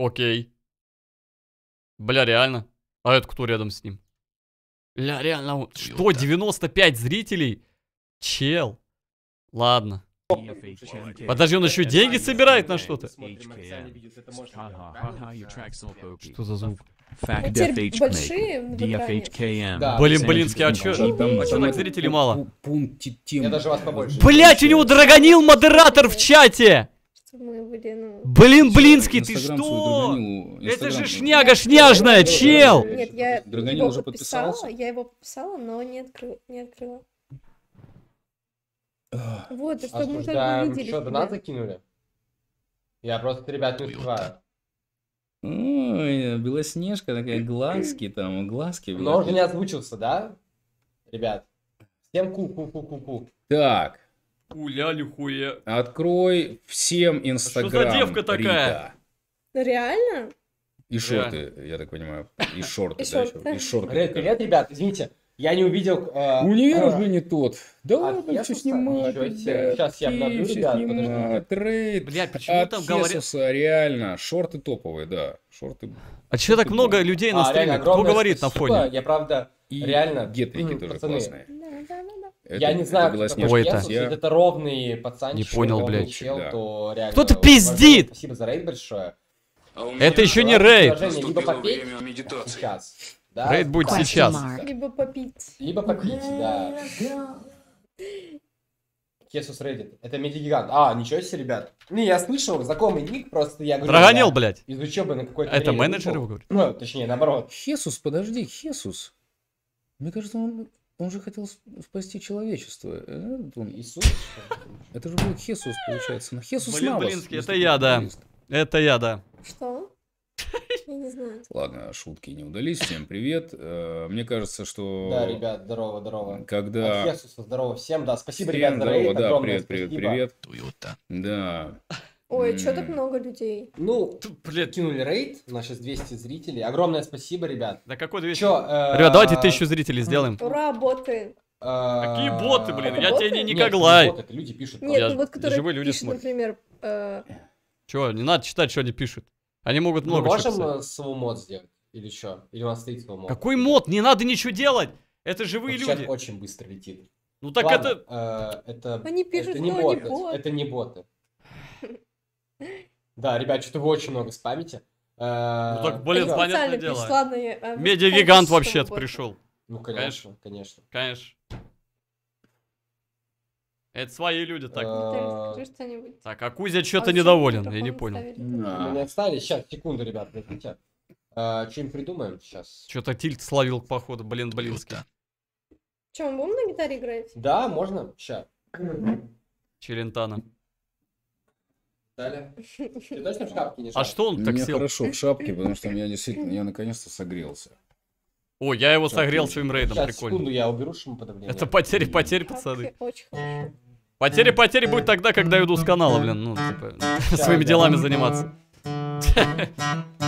Окей. Бля, реально. А это кто рядом с ним? Ля, реально. он- Что, 95 зрителей? Чел. Ладно. Подожди, он еще деньги собирает на что-то? Что за звук? Теперь большие. Да. Блин, блинский, а чё? А чё так зрителей мало? Пункт Я даже вас побольше. Блять, у него драгонил модератор в чате! Мы были, ну... Блин, блинский, ты что? Это же шняга шняжная, чел! Нет, я Драгонил его уже подписала, подписался? я его подписала, но не, открыла, не открыла. Вот, и чтобы мы что, увидели что, донат закинули? Я просто, ребят, не успеваю. Ой, Белоснежка такая, глазки там, глазки. Но он же не озвучился, да? Ребят. Всем ку-ку-ку-ку-ку. Так, Уля хуя. открой всем Инстаграм. девка такая? Рита. Реально? И шорты, я так понимаю. И шорты, да? И шорты. Привет, привет, ребят, извините. Я не увидел... э, Универ э, уже не тот. Да а, ладно, я что снимать? Щас я обновлю, ребят, снимать. Трейд Блядь, почему там говорят- Хесуса, реально. Шорты топовые, да. Шорты. А чё так много людей на а, стриме? Кто говорит на фоне? Я правда... И Реально, гетрики тоже классные. Это- я не знаю, это кто такой это? Хесус, Я- это ровный пацанчик, Не понял, блядь. чел, Да. то реально... Кто-то пиздит! Спасибо за рейд большое. Это еще не рейд. Либо попеть сейчас, да? Рейд будет Да. сейчас. Либо попить. Либо попить, да. Хесус Reddit. Это медиагигант. А, ничего себе, ребят. Не, я слышал, знакомый ник, просто я говорю... Драгонил, я блядь. Из учебы на какой-то Это менеджер его говорит? Ну, точнее, наоборот. Хесус, подожди, Хесус. Мне кажется, он, он же хотел спасти человечество. Э, он- Иисус. Это же был Хесус, получается. На Хесус Блин, Навас, Блинский, это я, да. Это я, да. Что? Я не знаю. Ладно, шутки не удались. Всем привет. Э, Мне кажется, что... Да, ребят, здорово, здорово. Когда... От Хесуса здорово всем, да. Спасибо, Всем ребят, здорово, да, привет, привет, спасибо. привет. Да. Ой, что так много людей? Ну, Блядь, кинули рейд, у нас сейчас 200 зрителей. Огромное спасибо, ребят. да какой 200? Чё, э, Ребят, давайте тысячу зрителей сделаем. Ура, боты. Какие боты, блин, я тебе не Нет, как это боты, люди пишут. Нет, ну вот которые живые люди пишут, смотрят. например, э, Чего, не надо читать, что они пишут. Они могут Мы много чего можем писать. э, свой мод сделать? Или что? Или у нас стоит свой мод? Какой мод? Не надо ничего делать. Это живые Вот люди. очень быстро летит. Ну так Ладно, это... э, это... Они пишут, это не что они боты. боты. Это не боты. Да, ребят, что-то вы очень много спамите. Э, Ну так, блин, я понятное дело. пишу, Ладно, я... а вы Медиагигант вообще-то пришел. Ну, конечно, конечно. Конечно. Это свои люди так. Виталий, Э, скажи. Так, а Кузя А что-то недоволен, я не понял. не отстали. Сейчас, секунду, ребят, подождите. Что-нибудь придумаем сейчас? Что-то тильт словил походу, блин, блинский. Че, мы будем на гитаре играть? Да, можно? Сейчас. Челентана. Далее. Ты точно в шапке не А что он так Мне сел? хорошо в шапке, потому что я действительно, я наконец-то согрелся. О, я его согрел своим рейдом, Сейчас, прикольно. секунду, я уберу шумоподавление. Это потери, потери, пацаны. Очень хорошо. Потери, потери будет тогда, когда я уйду с канала, блин, ну, типа, своими делами заниматься.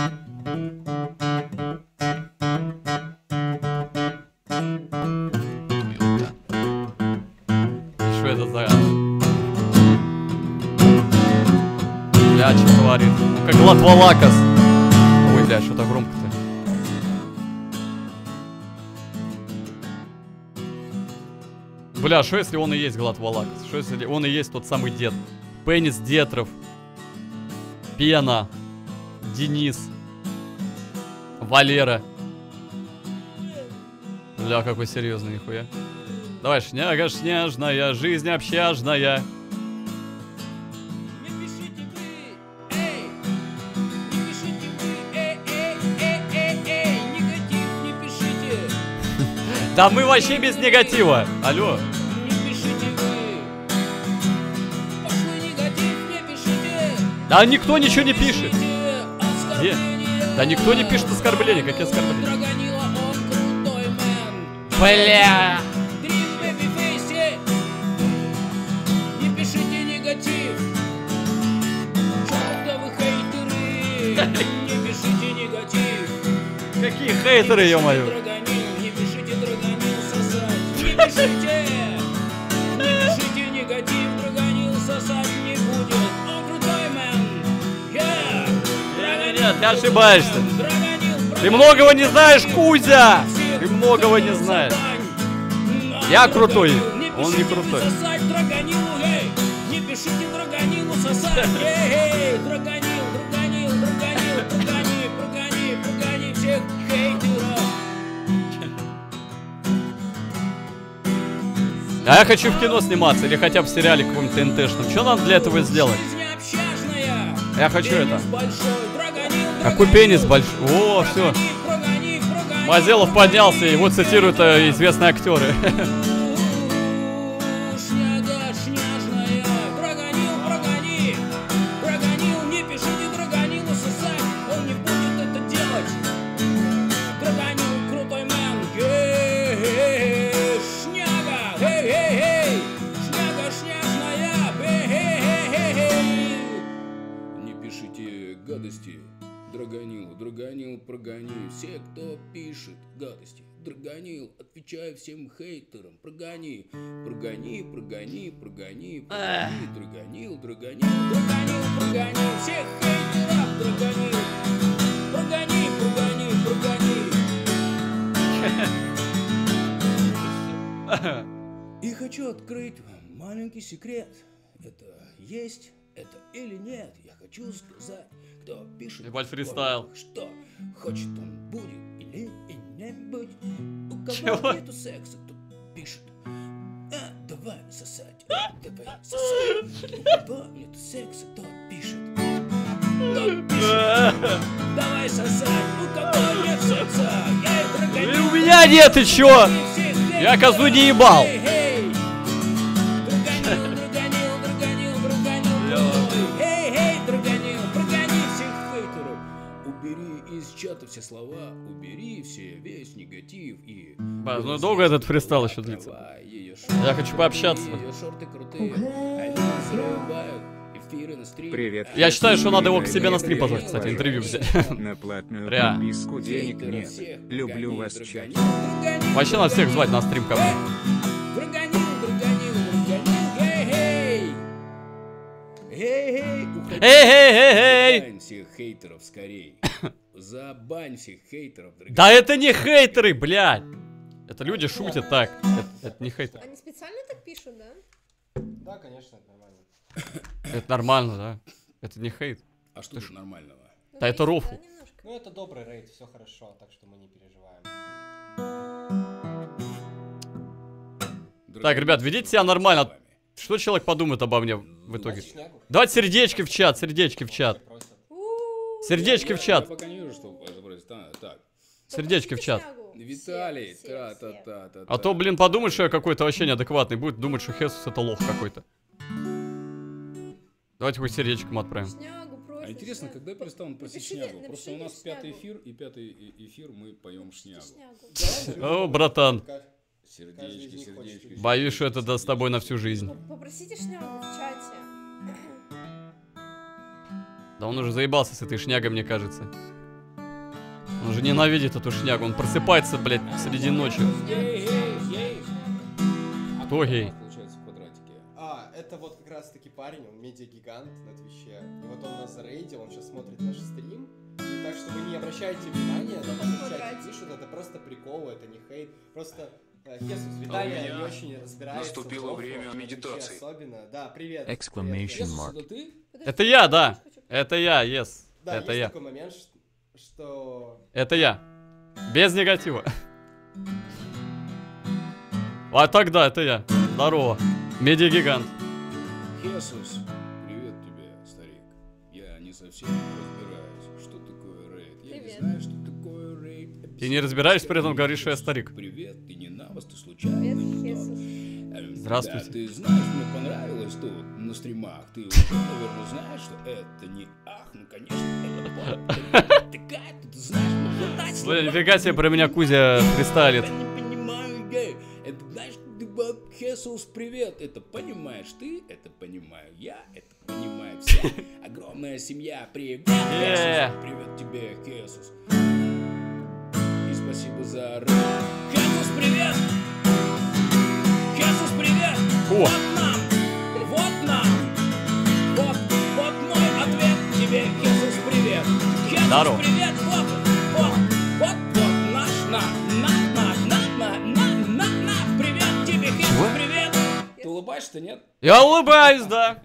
Латвалакас. Ой, бля, что-то громко-то. Бля, что если он и есть Глад Валакас? Что если он и есть тот самый дед? Пенис Детров. Пена. Денис. Валера. Бля, какой серьезный, нихуя. Давай, шняга снежная, жизнь общажная. Да мы вообще без негатива. Алло. Да никто ничего не пишет. оскорбления. Да никто не пишет оскорбления. Какие оскорбления? Бля. Дрим бэби-фейси, не пишите! Пишите негатив, драгонил сосать не будет. Он крутой мэн. Драгонил Нет, ты ошибаешься. Ты многого не знаешь, Кузя! Ты многого не знаешь. Я крутой, он не крутой. Не пишите драгонилу сосать, эй! Драгонил, драгонил, драгонил, прогони, прогони, прогони всех хейтеров! А я хочу в кино сниматься или хотя бы в сериале каком-то ТНТшном. Что надо для этого сделать? Я хочу это. Какой пенис большой? О, все. Мазелов поднялся, его цитируют э, известные актеры. все, кто пишет гадости. Драгонил, отвечай всем хейтерам, прогони, прогони, прогони, прогони, прогони, Драгонил, Драгонил, Драгонил, прогони всех хейтеров, Драгонил, прогони, прогони, прогони. И хочу открыть вам маленький секрет. Это есть, это или нет. Я хочу сказать, кто пишет. Ебать, в фристайл. Что хочет он будет или и не быть. У кого Чего? нету секса, тот пишет. А, давай сосать, а, давай сосать. У кого нету секса, тот пишет. Тот пишет. Давай сосать, у кого нет секса. Я и у меня нет, чё? Я козу не ебал. Слова, убери все, весь негатив и... Ба, ну долго этот фристайл еще длится? Я хочу пообщаться. Привет. Я считаю, что надо его к себе на стрим позвать, кстати, интервью взять. На платную Ря. подписку денег нет. Люблю вас, драгонил, Вообще надо всех звать на стрим ко мне. Драгонил, драгонил, драгонил, эй, эй! Эй, эй, всех хейтеров скорей. Забань всех хейтеров, дорогие. Да это не хейтеры, блядь! Это люди шутят так. Это, это не хейтеры. Они специально так пишут, да? Да, конечно, это нормально. Это нормально, да? Это не хейт. А что тут нормального? Ну, Да это рофл. немножко. Ну, это добрый рейд, все хорошо, так что мы не переживаем. Так, ребят, ведите себя нормально. Что человек подумает обо мне в итоге? Давайте сердечки в чат, сердечки в чат. Сердечки в чат. Я пока не вижу, что. А, Так, Сердечки в чат. Виталий, Все, все, та все. та та та А то, блин, подумает, что я какой-то вообще неадекватный. Будет думать, что Хесус это лох какой-то. Давайте хоть сердечком отправим. А интересно, шнягу. когда перестанут просить Напишите- шнягу? Просто у нас пятый эфир, и пятый эфир мы поем шнягу. Шнягу. О, братан. Сердечки, сердечки. Боюсь, что это да с тобой на всю жизнь. Попросите шнягу Да он уже заебался с этой шнягой, мне кажется. Он уже ненавидит эту шнягу. Он просыпается, блядь, среди ночи. А Кто гей? у нас Получается в квадратике. А, это вот как раз таки парень, он медиагигант на Твиче. И вот он нас зарейдил, он сейчас смотрит наш стрим. И так что вы не обращайте внимания, на то, что пишут, это просто прикол, это не хейт. Просто Хесус Виталия не очень разбирается. наступило время медитации. Особенно. Да, привет. Exclamation mark. Это? Подожди, Это я, да. Это я, yes. Да, Это есть я. такой момент, что... Это я. Без негатива. А тогда это я. Здорово. Медиагигант. Хесус, привет тебе, старик. Я не совсем разбираюсь, что такое рейд. Я не Привет. знаю, что такое рейд. Ты не разбираешься, при этом говоришь, что я старик. Привет, ты не Ты случайно. Эм, Здравствуйте. Да, ты знаешь, мне понравилось тут на стримах. Ты уже, наверное, знаешь, что это не ах, ну конечно, это. Такая, ты знаешь, ну Слушай, нифига себе про меня Кузя фристайлит. Я не понимаю, гей. Это знаешь, ты баб Хесус, привет. Это понимаешь ты, это понимаю я, это понимаю все. Огромная семья, привет. Хесус. Привет тебе, Хесус. И спасибо за рейд. Привет! Хесус, привет! О. Вот нам! Вот нам! Вот, вот мой ответ тебе, Хесус, привет! Хесус, Здорово. привет, вот, вот, вот, вот наш, на, на, на, на, на, на, на, на, привет тебе, Хесус, Чего? привет. Ты улыбаешься, нет? Я улыбаюсь, да.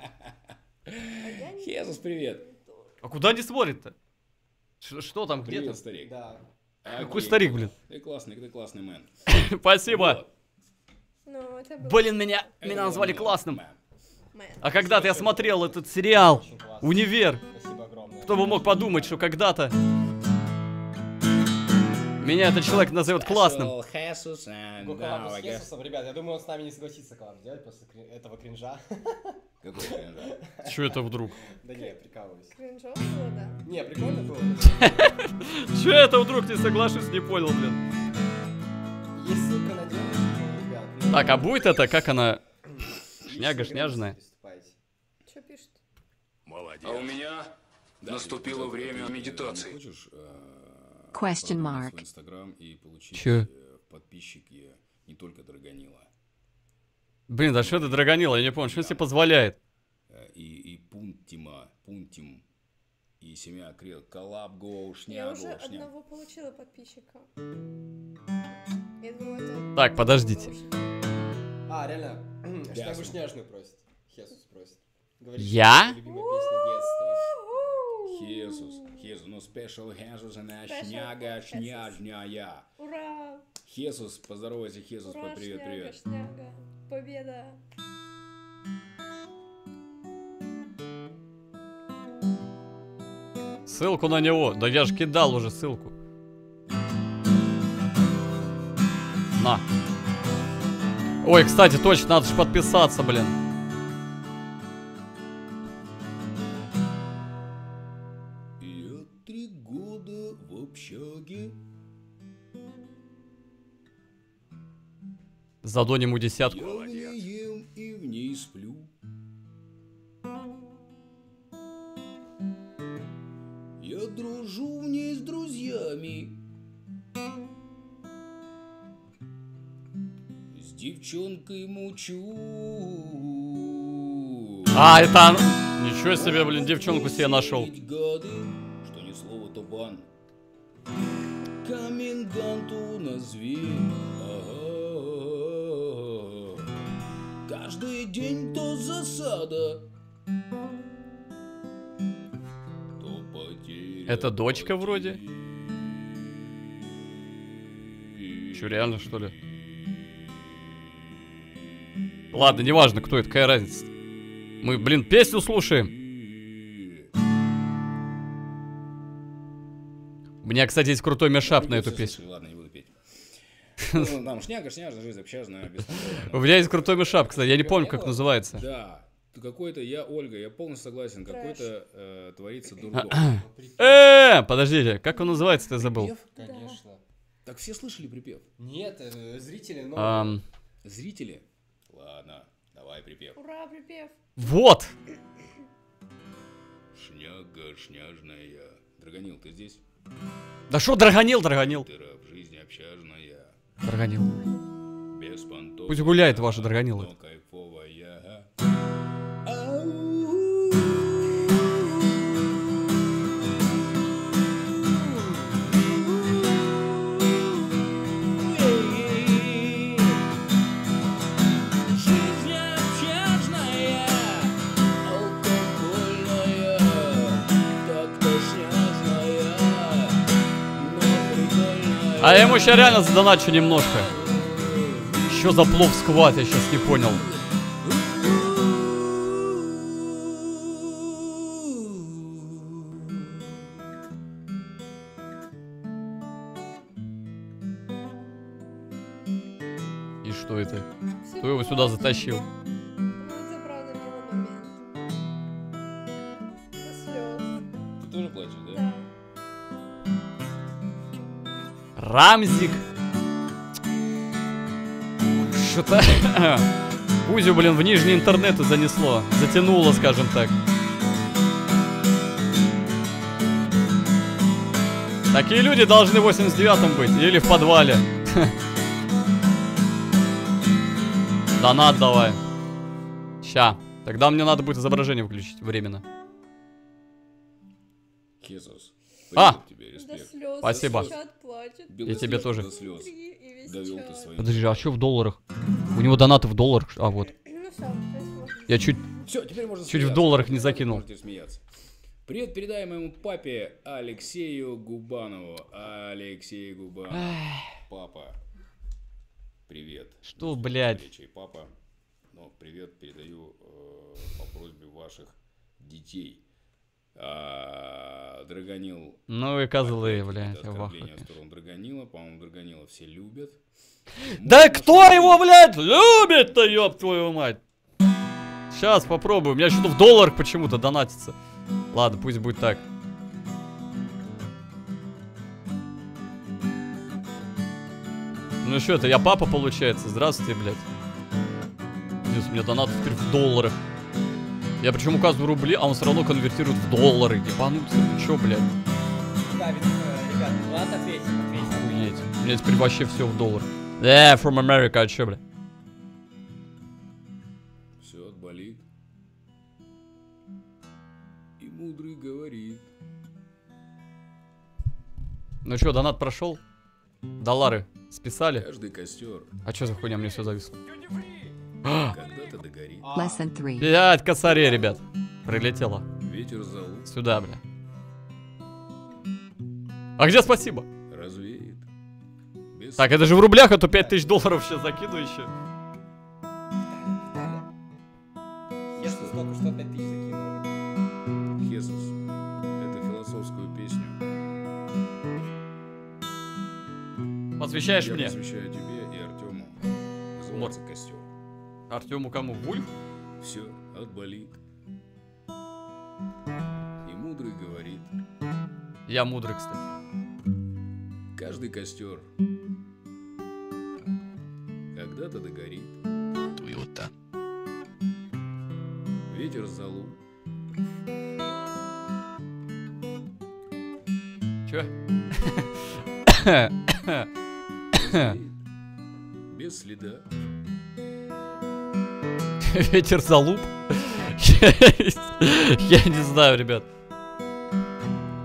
Хесус, привет. А куда они смотрят-то? Что там, где Привет, старик. Да. Какой старик, блин? Ты классный, ты классный мэн. Спасибо. Ну, это Блин, меня, Это меня назвали мэн, классным. мэн. А когда-то я смотрел этот сериал. «Универ», кто бы мог подумать, что когда-то меня этот человек назовет классным. Special Jesus and Какой now коллаб I с guess- Хесусом, ребят, я думаю, он с нами не согласится коллаб сделать после этого кринжа. Какой кринж? Че это вдруг? Да не, прикалываюсь. Кринжово было, да? Не, прикольно было. Че это вдруг не соглашусь, не понял, блин. Есть ссылка на девушку, ребят. Так, а будет это, как она? шняга, шняжная? Что пишет? А у меня наступило время медитации. хочешь э, Question mark. свой Инстаграм и получить Чё? э, подписчики не только Драгонила, Блин, да что это драгонило, я не понял, что себе позволяет? э, и, и Пунтима, Пунтим, и семья Крил, коллаб, гоу, Я уже гоу, шняга. одного получила подписчика. Я думаю, это... Так, подождите. А, реально, шняжную просит. Хесус просит. Говорит, Я? что любимая песня детства. Хезус, Хезус, ну спешл Хезус, она шняга, шняжняя. Ура! Хезус, поздоровайся, Хезус, Ура, привет, шняга, привет. шняга. Победа. Ссылку на него. Да я же кидал уже ссылку. На. Ой, кстати, точно, надо же подписаться, блин. Задоним ему десятку. Я в ней ем и в ней сплю. Я дружу в ней с друзьями. С девчонкой мучу. А, это... Ничего себе, блин, девчонку себе нашел. Гады, что ни слова, то бан. Коменданту назви. Ага. Каждый день то засада. То потеря Это дочка вроде? Че, реально, что ли? Ладно, неважно, кто это, какая разница. Мы, блин, песню слушаем. У меня, кстати, есть крутой мешап на эту песню. слышали, Ладно, не буду петь. Ну, Там шняга, шняжная, жизнь общажная, без У меня есть крутой мешап, кстати, я не помню, как называется. Да. Какой-то, я, Ольга, я полностью согласен, какой-то э, творится дурдом. Ну, прикинь. Э, подождите, как он называется, ты забыл? Припев? Конечно. Так все слышали припев? Нет, э, зрители, но... Зрители? Ладно, давай припев. Ура, припев. вот! Шняга, шняжная. Драгонил, ты здесь? Да что, драгонил, драгонил. Ты раб жизни общажная. Драгонил. Пусть гуляет ваши драгонилы. А я ему сейчас реально задоначу немножко. Что за плов скват, я сейчас не понял. И что это? Кто его сюда затащил? Рамзик. Что-то... Кузю, блин, в нижний интернет занесло. Затянуло, скажем так. Такие люди должны в 89-м быть. Или в подвале. Донат давай. Ща. Тогда мне надо будет изображение включить временно. Хесус, А! Спасибо. И тебе тоже. До слез. И весь Довел ты чат. свои. Подожди, а что в долларах? У него донаты в долларах. А, вот. Ну. Я чуть... Все, теперь можно Чуть в долларах не закинул. Можете смеяться. Привет передай моему папе Алексею Губанову. Алексей Губанов. Папа. Привет. Что, блядь? Папа. Но привет передаю э, по просьбе ваших детей. А, Драгонил. Ну и козлы, блядь. в ахуе, Драгонила. По-моему, Драгонила все любят. Да Можно кто шутить. его, блядь, любит-то, ёб твою мать? Сейчас попробую. У меня что-то в долларах почему-то донатится. Ладно, пусть будет так. Ну что это, я папа, получается? Здравствуйте, блядь. Здесь у меня донат теперь в долларах. Я причем указываю рубли, а он все равно конвертирует в доллары. Ебануться, ну чё, блядь? Да, ведь, э, ребят, Влад ответит, ответит. Охуеть. У меня теперь вообще все в доллар. Yeah, from America, а чё, бля? Все отболит. И мудрый говорит. Ну чё, донат прошел? Доллары списали? Каждый костер А чё за хуйня, мне все зависло? Когда-то догорит. Lesson 3. Блять, косаре, ребят. Прилетело. Ветер залу Сюда, бля. А где спасибо? развеет. Без Так, это же в рублях, а то 5000 долларов сейчас закину еще. Если только что 5 тысяч закинул. Хесус. Это философскую песню. Посвящаешь Я мне? посвящаю тебе и Артему. Называется костер. Артему кому? Вульф? Все отболит. И мудрый говорит. Я мудрый, кстати. Каждый костер когда-то догорит. Туйота. Ветер залу Чё? развеет. Без следа. Ветер залуп? Я не знаю, ребят.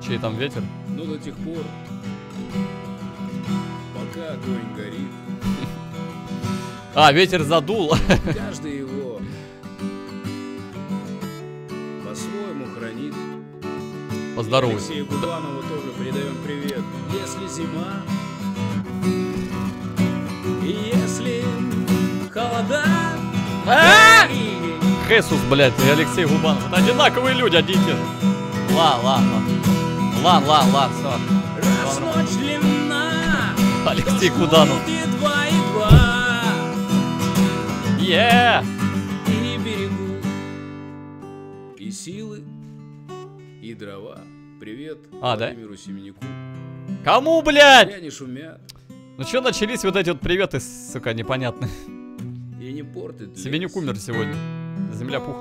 Чей там ветер? Но до тех пор, пока огонь горит, А, ветер задул. каждый его по-своему хранит. Поздоровайся. Алексею Губанову тоже передаем привет. Если зима, и если холода, Хесус, блядь, и Алексей Губанов. Это одинаковые люди, одни и те же. Ладно, ладно. Ладно, ладно, ладно, все. раз ночь длинна, Алексей Куданов. Е! и берегу, и силы, и дрова. Привет А, да? Владимиру Семеняку. Кому, блядь? Я не шумят Ну что начались вот эти вот приветы, сука, непонятные. И не портят лес. Семенюк умер сегодня. Земля пух.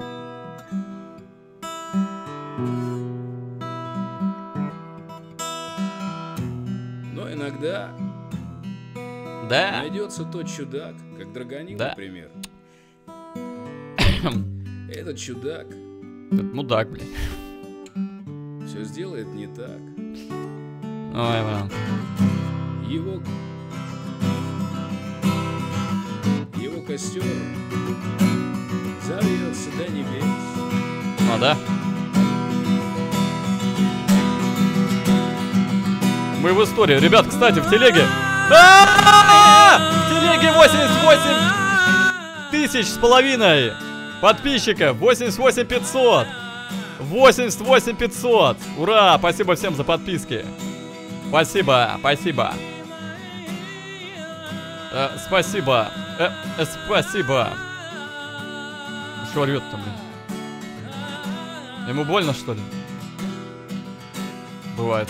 Но иногда Да? найдется тот чудак, как Драгонил, Да. например. Этот чудак Это мудак, блядь. все сделает не так. Ой, блин. Его... костер завьется до небес. А, да? Мы в истории. Ребят, кстати, в телеге... А! В телеге 88 тысяч с половиной подписчиков. 88 500. 88 500. Ура! Спасибо всем за подписки. Спасибо, спасибо. Э, спасибо. Э, э, спасибо. Что орёт-то, блин? Ему больно, что ли? Бывает.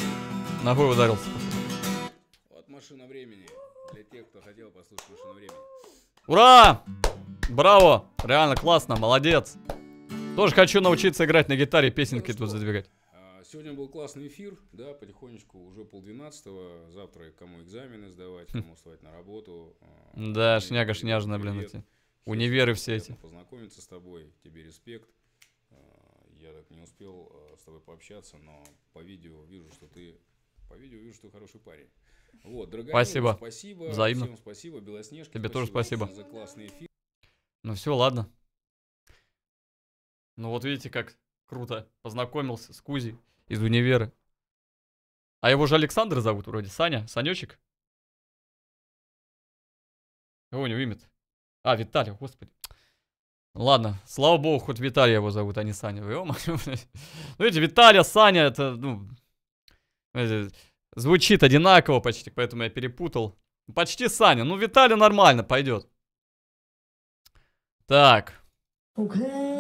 Ногой ударился. Вот машина времени. Для тех, кто хотел послушать машину времени. Ура! Браво! Реально классно, молодец. Тоже хочу научиться играть на гитаре, песенки Ну тут задвигать. А, Сегодня был классный эфир, да, потихонечку, уже полдвенадцатого. Завтра кому экзамены сдавать, кому вставать на работу. а, Хм. Да, шняга шняжная, блин, эти. Универы все эти. Познакомиться с тобой, тебе респект. А, Я так не успел э, с тобой пообщаться, но по видео вижу, что ты... По видео вижу, что ты хороший парень. Вот, дорогая Спасибо. Спасибо. Взаимно. Всем спасибо, Белоснежка. Тебе тоже спасибо. За классный эфир. Ну все, ладно. Ну вот видите, как круто познакомился с Кузей из универа. А его же Александр зовут вроде. Саня? Санечек? Какое у него имя -то? А, Виталий, господи. Ладно, слава богу, хоть Виталий его зовут, а не Саня. Ну, видите, Виталия, Саня, это, ну, звучит одинаково почти, поэтому я перепутал. Почти Саня. Ну, Виталий нормально пойдет. Так. Okay.